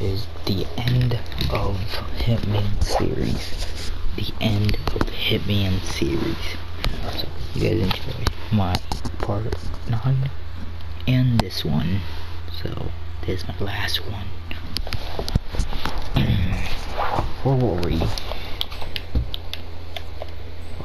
is the end of Hitman series. The end of Hitman series. So you guys enjoy my part nine and this one. So this is my last one. Rory.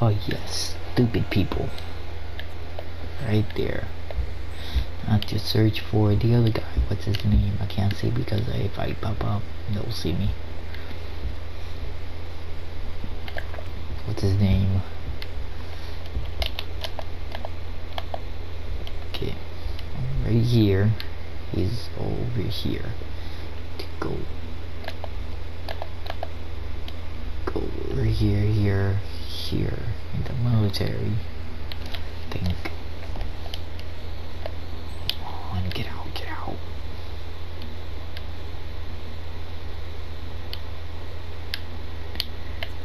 Oh yes, stupid people. Right there. Not to search for the other guy. What's his name? I can't see because if I pop up, they'll see me. What's his name? Okay. Right here. He's over here. To go. Go over here, here, here. In the military. think. Come on, get out, get out.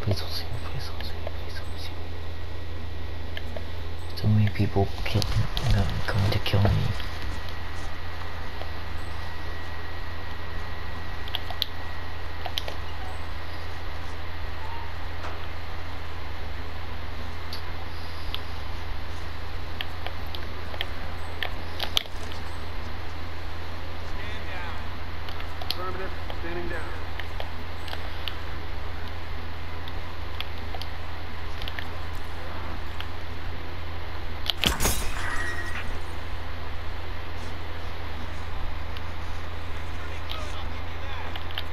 Please don't see me, please don't see me, please don't see me. So many people kill, coming to kill me. Affirmative. Standing down.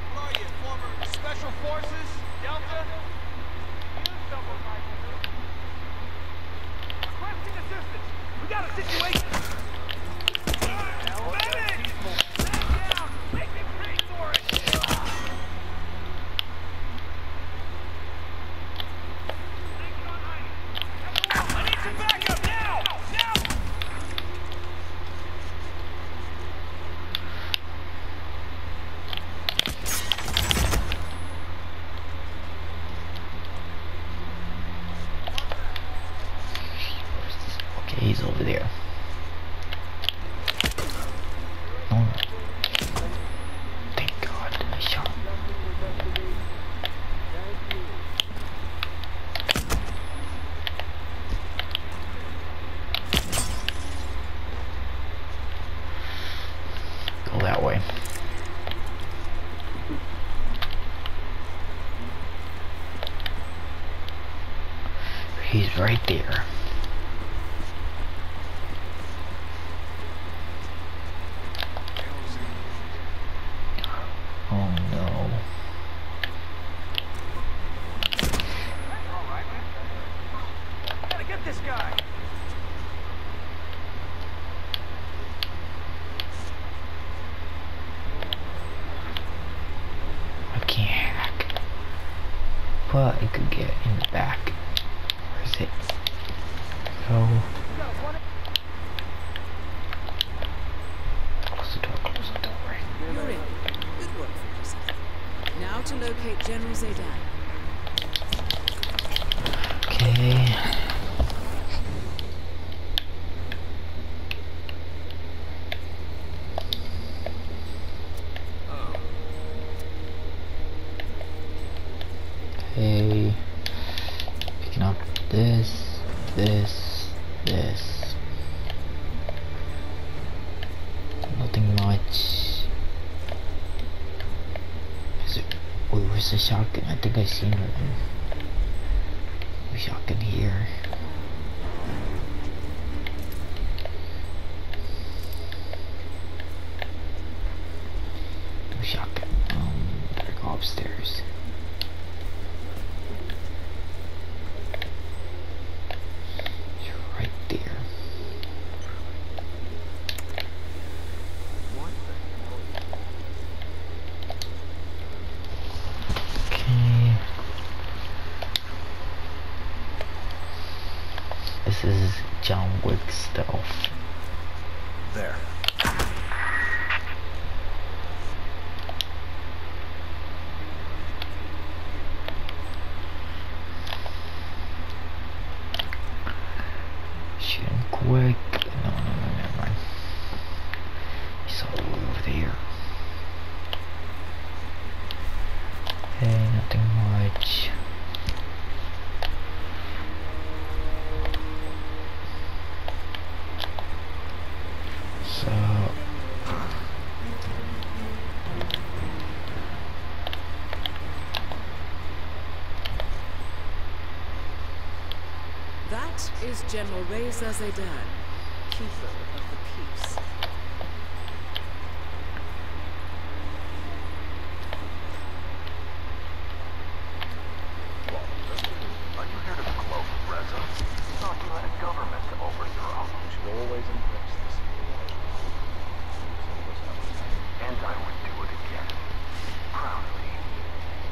Who are you, former Special Forces? Delta? Requesting assistance. We got a situation. Medic! Stand down. Make me pay for it. I need some backup now! Now! Okay, he's over there. No. Thank God I shot. Go that way. He's right there. Oh no. Gotta get this guy. I can't hack. But I could get in the back. Where is it? Go. Close the door, close the door. You're in. Good work, Ferguson. Now to locate General Zaydan. Okay. Okay. Picking up this, this, this. Nothing much. Is it? Oh, where's the shotgun? I think I seen one. Shotgun here. No shotgun. Um, better go upstairs. You're right there. Okay. This is John Wick stuff. There. Shoot him quick. No, no, no, never mind. He's all over there. Is General Reza Zaydan, Keeper of the Peace. Are you here to cloak Reza? Thought you had a government to overthrow. should always embrace this. And I would do it again. Proudly.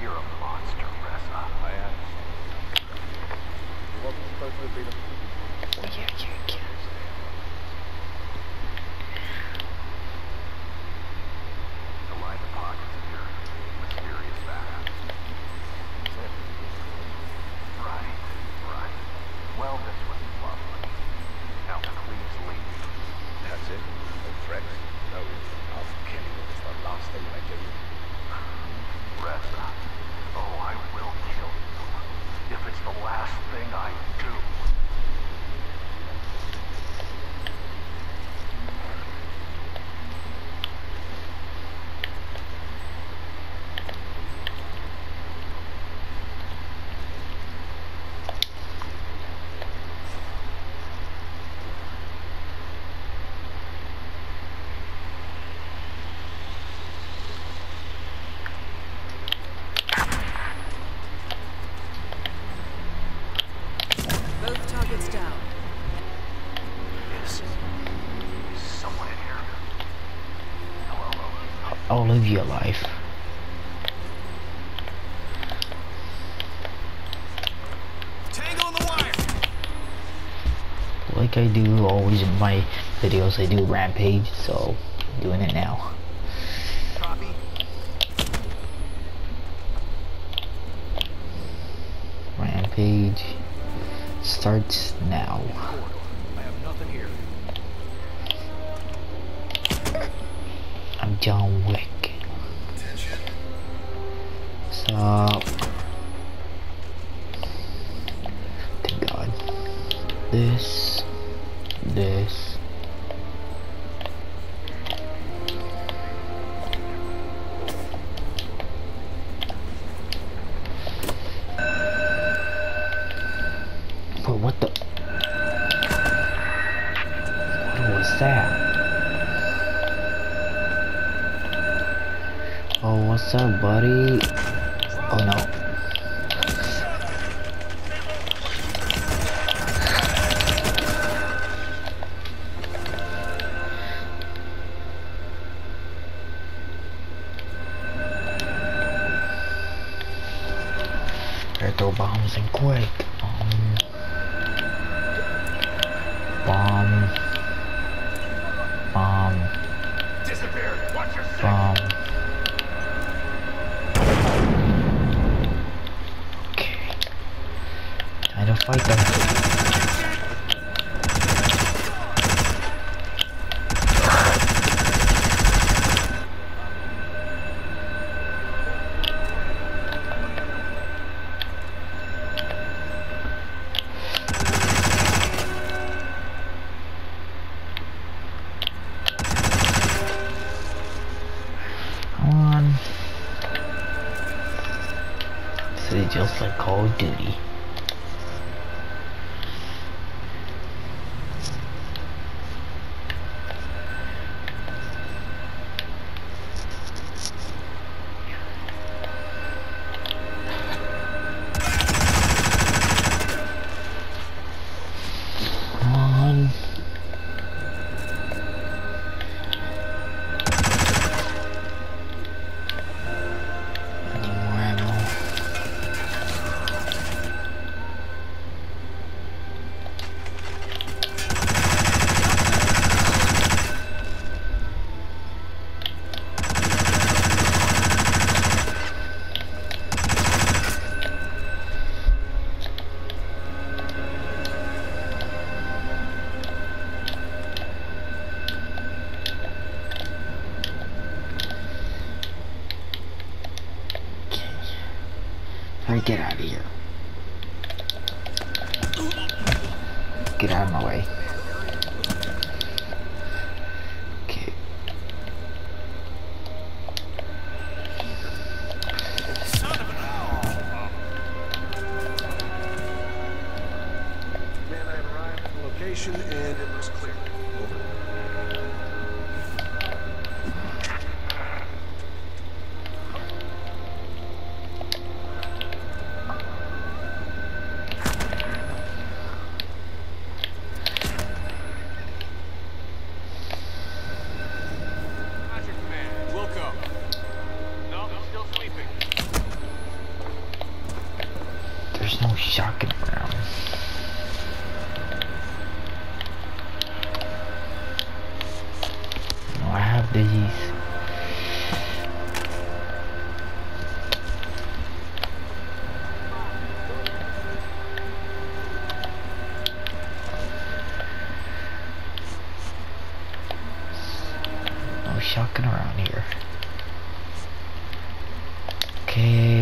You're a monster, Reza. I am. He wasn't supposed to have been a Yeah, yeah, yeah. To line the pockets of your mysterious badass. Right, right. Well, this was lovely. Now please leave. That's it. No threats. No, I'll kill you. It's the last thing I do. Reza. Oh, I will kill you. If it's the last thing I do. Both targets down. Is, is someone in here? Of your life. Tango the wire. Like I do always in my videos, I do Rampage, so doing it now. Copy. Rampage starts now. I have nothing here. I'm John Wick. Stop. Thank God. This. This. But what the? What was that? Oh, what's up, buddy? Bombs and quick. Duty. Shocking around. No, oh, I have these. No shocking around here. Okay.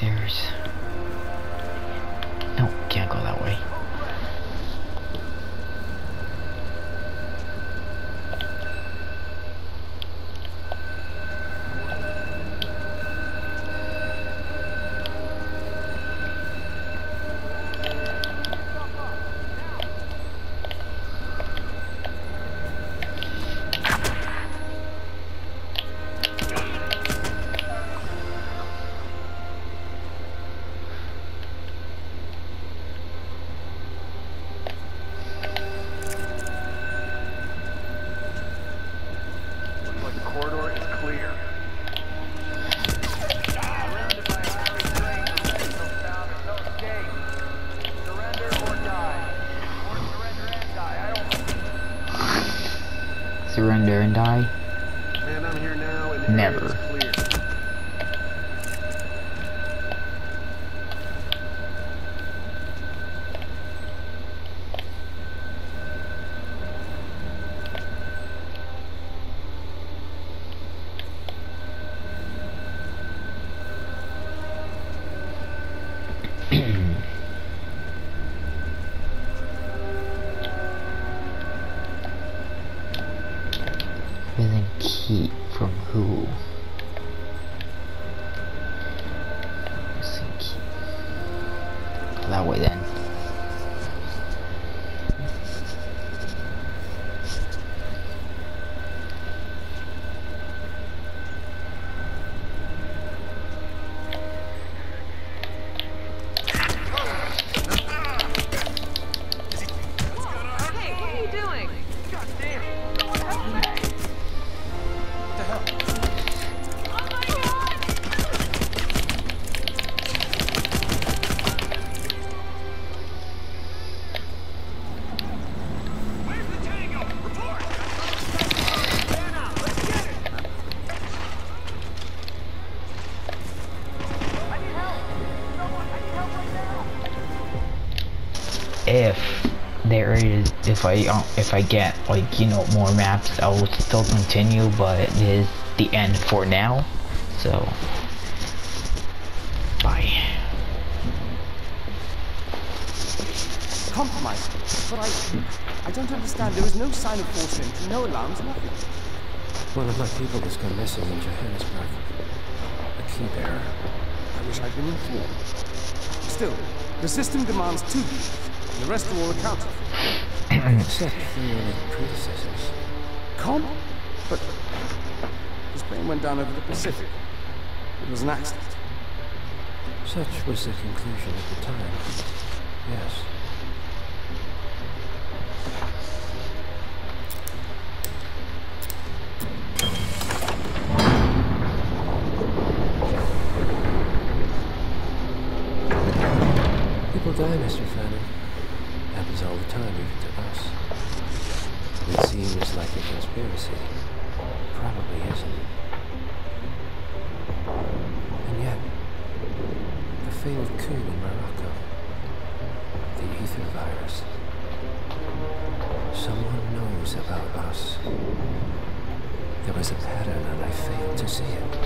Gonna that way then. If I uh, if I get like you know more maps, I will still continue. But it is the end for now. So, bye. Compromise. But I... I don't understand. There was no sign of forced entry, no alarms, nothing. One of my people has gone missing in Johannesburg. A key bearer. I wish I'd been informed. Still, the system demands two keys, and the rest are all accounted for. Except for your predecessors. Comp? But... His plane went down over the Pacific. It was an accident. Such was the conclusion at the time. Yes. People die, Mr. Fanning. Happens all the time, even to us. It seems like a conspiracy. Probably isn't. And yet, the failed coup in Morocco, the ether virus. Someone knows about us. There was a pattern and I failed to see it.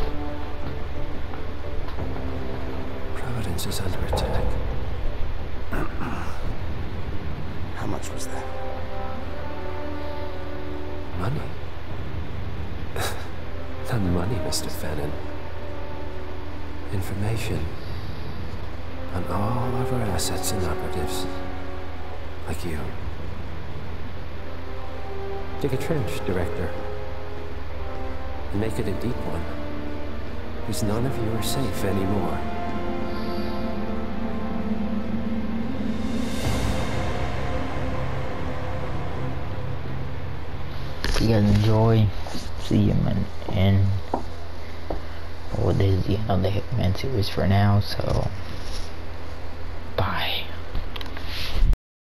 Providence is under attack. How much was that? Money? Not money, Mr. Fannin. Information. on all of our assets and operatives. Like you. Dig a trench, Director. And make it a deep one. Because none of you are safe anymore. You guys enjoy, see you man and well this is the end of the Hitman series for now, so